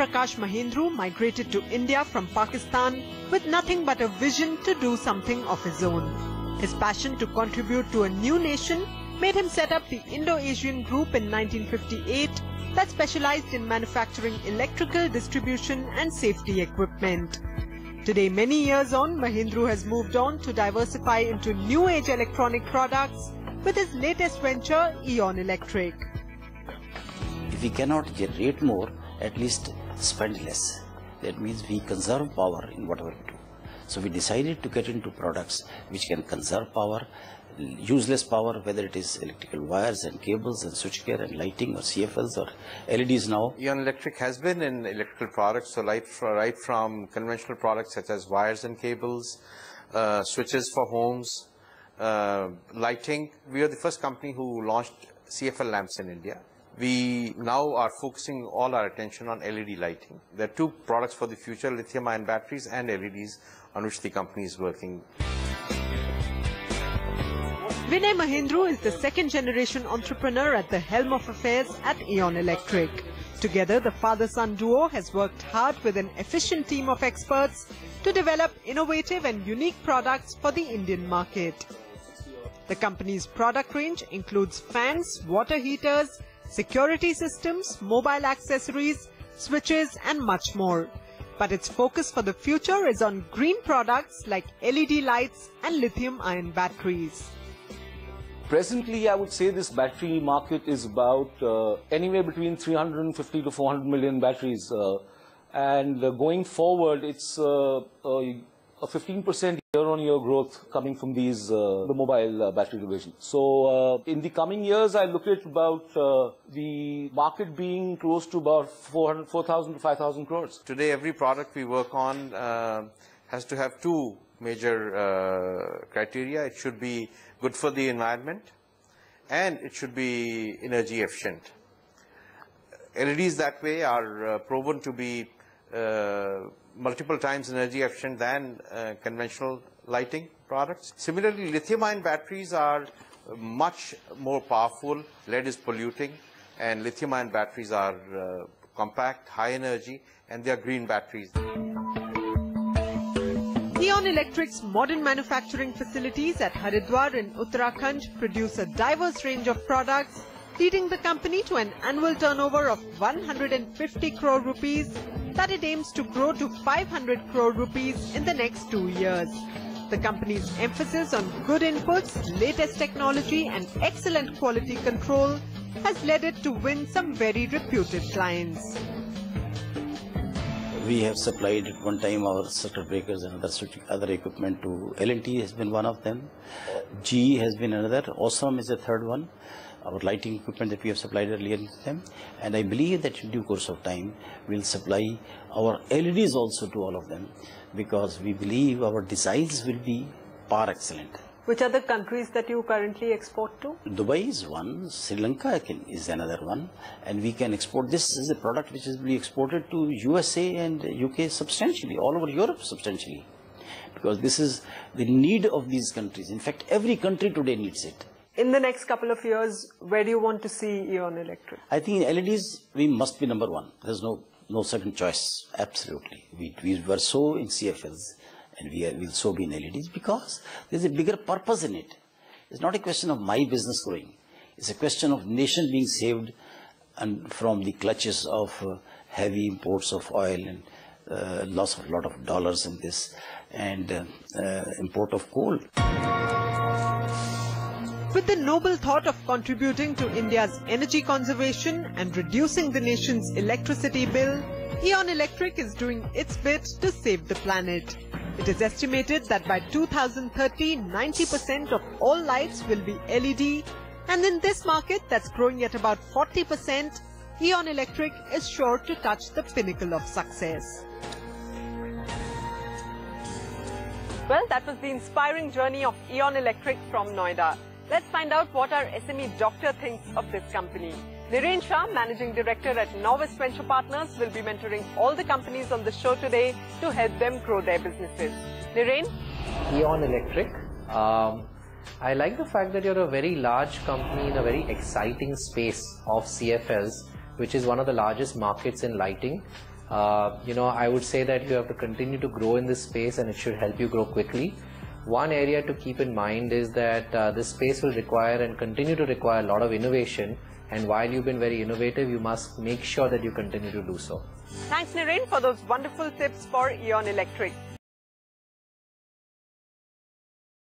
Prakash Mahendru migrated to India from Pakistan with nothing but a vision to do something of his own. His passion to contribute to a new nation made him set up the Indo-Asian Group in 1958 that specialized in manufacturing electrical distribution and safety equipment. Today, many years on, Mahendru has moved on to diversify into new age electronic products with his latest venture, Eon Electric. If we cannot generate more, at least spend less. That means we conserve power in whatever we do. So we decided to get into products which can conserve power useless power, whether it is electrical wires and cables and switchgear and lighting or CFLs or LEDs now. Eon Electric has been in electrical products, so right, right from conventional products such as wires and cables, uh, switches for homes, uh, lighting. We are the first company who launched CFL lamps in India. We now are focusing all our attention on LED lighting. There are two products for the future, lithium-ion batteries and LEDs on which the company is working. Vinay Mahendru is the second generation entrepreneur at the helm of affairs at Eon Electric. Together, the father-son duo has worked hard with an efficient team of experts to develop innovative and unique products for the Indian market. The company's product range includes fans, water heaters, security systems, mobile accessories, switches and much more. But its focus for the future is on green products like LED lights and lithium-ion batteries. Presently, I would say this battery market is about uh, anywhere between 350 to 400 million batteries. Uh, and uh, going forward, it's uh, a 15% year-on-year growth coming from these, uh, the mobile uh, battery division. So in the coming years, I look at about the market being close to about 4,000 to 5,000 crores. Today, every product we work on has to have two major criteria. It should be good for the environment, and it should be energy efficient. LEDs that way are uh, proven to be uh, multiple times energy efficient than uh, conventional lighting products. Similarly, lithium-ion batteries are much more powerful. Lead is polluting, and lithium-ion batteries are uh, compact, high energy, and they are green batteries. Eon Electric's modern manufacturing facilities at Haridwar in Uttarakhand produce a diverse range of products, leading the company to an annual turnover of 150 crore rupees that it aims to grow to 500 crore rupees in the next two years. The company's emphasis on good inputs, latest technology and excellent quality control has led it to win some very reputed clients we have supplied at one time our circuit breakers and other, other equipment to L&T has been one of them. GE has been another. Osram is the third one. Our lighting equipment that we have supplied earlier to them. And I believe that in due course of time, we'll supply our LEDs also to all of them because we believe our designs will be par excellent. Which are the countries that you currently export to? Dubai is one, Sri Lanka is another one, and we can export. This is a product which is being exported to USA and UK substantially, all over Europe substantially, because this is the need of these countries. In fact, every country today needs it. In the next couple of years, where do you want to see Eon Electric? I think in LEDs, we must be number one. There's no no second choice. Absolutely. We, we were so in CFLs and we will so be in LEDs because there's a bigger purpose in it. It's not a question of my business growing. It's a question of nation being saved and from the clutches of uh, heavy imports of oil and uh, loss of a lot of dollars in this and uh, uh, import of coal. With the noble thought of contributing to India's energy conservation and reducing the nation's electricity bill, Eon Electric is doing its bit to save the planet. It is estimated that by 2030, 90% of all lights will be LED and in this market that's growing at about 40%, Eon Electric is sure to touch the pinnacle of success. Well, that was the inspiring journey of Eon Electric from Noida. Let's find out what our SME doctor thinks of this company. Niren Shah, Managing Director at Novus Venture Partners, will be mentoring all the companies on the show today to help them grow their businesses. Niren? Eon Electric. Um, I like the fact that you're a very large company in a very exciting space of CFLs, which is one of the largest markets in lighting. Uh, you know, I would say that you have to continue to grow in this space and it should help you grow quickly. One area to keep in mind is that uh, this space will require and continue to require a lot of innovation. And while you've been very innovative, you must make sure that you continue to do so. Thanks, Naren, for those wonderful tips for Eon Electric.